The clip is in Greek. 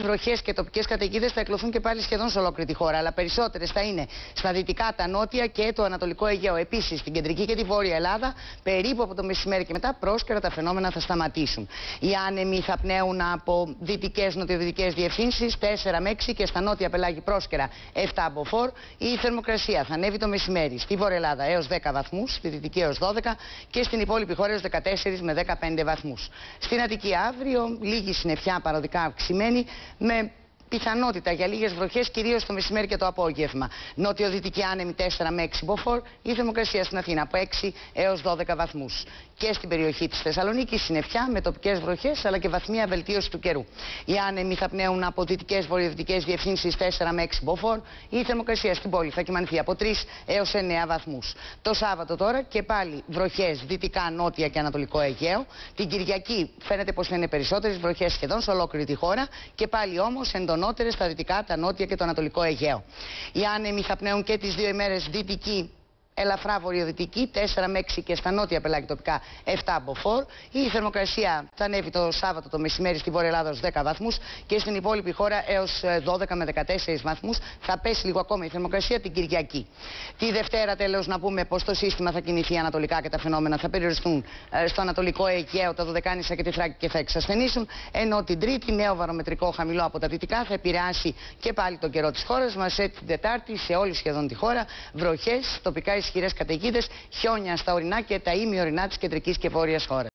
βροχές και τοπικές καταιγίδες θα εκλωθούν και πάλι σχεδόν σε ολόκληρη τη χώρα. Αλλά περισσότερες θα είναι στα δυτικά, τα νότια και το ανατολικό Αιγαίο. Επίσης στην κεντρική και τη βόρεια Ελλάδα, περίπου από το μεσημέρι και μετά, πρόσκαιρα τα φαινόμενα θα σταματήσουν. Οι άνεμοι θα πνέουν από δυτικές νοτιοδυτικές διευθύνσεις 4 με 6 και στα νότια πελάγη πρόσκαιρα 7 από 4. Η θερμοκρασία θα ανέβει το μεσημέρι στη βόρεια Ελλάδα έως 10 βαθμούς, στη δυτική έως 12 και στην υπόλοιπη χώρα έως 14 με 15 βαθμούς. Στην Αττική αύριο, λίγη συννεφιά παροδικά αυξημένη με πιθανότητα για λίγες βροχές, κυρίως το μεσημέρι και το απόγευμα. Νότιο-δυτική άνεμη 4 με 6 μποφόρ, η θερμοκρασία στην Αθήνα από 6 έως 12 βαθμούς. Και στην περιοχή της Θεσσαλονίκης συννεφιά με τοπικές βροχές αλλά και βαθμία βελτίωση του καιρού. Οι άνεμοι θα πνέουν από δυτικές βορειοδυτικές διευθύνσεις 4 με 6 μποφόρ, η θερμοκρασία στην πόλη θα κυμανθεί από 3 έως 9 βαθμούς. Το Σάββατο τώρα και πάλι βροχές δυτικά, νότια και ανατολικό Αιγαίο. Την Κυριακή φαίνεται πως θα είναι περισσότερες βροχές σχεδόν σε ολόκληρη τη χώρα και πάλι όμως εντονό στα δυτικά, τα νότια και το ανατολικό Αιγαίο. Οι άνεμοι θα πνέουν και τις δύο ημέρες δυτική ελαφρά βορειοδυτική, 4 με 6 και στα νότια πελάγη τοπικά 7 από 4. Η θερμοκρασία θα ανέβει το Σάββατο το μεσημέρι στη Βόρεια Ελλάδα 10 βαθμούς και στην υπόλοιπη χώρα έως 12 ε, με 14 βαθμούς. Θα πέσει λίγο ακόμα η θερμοκρασία την Κυριακή. Τη Δευτέρα τέλος να πούμε πως το σύστημα θα κινηθεί ανατολικά και τα φαινόμενα θα περιοριστούν ε, στο ανατολικό Αιγαίο, τα Δωδεκάνησα και τη Θράκη και θα εξασθενήσουν. Ενώ την Τρίτη νέο βαρομετρικό χαμηλό από τα δυτικά θα επηρεάσει και πάλι τον καιρό της χώρας μας. Έτσι την Τετάρτη σε όλη σχεδόν τη χώρα βροχές, τοπικά ισχυρές καταιγίδες, χιόνια στα ορεινά και τα ορεινά της κεντρικής και βόρειας χώρας.